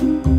you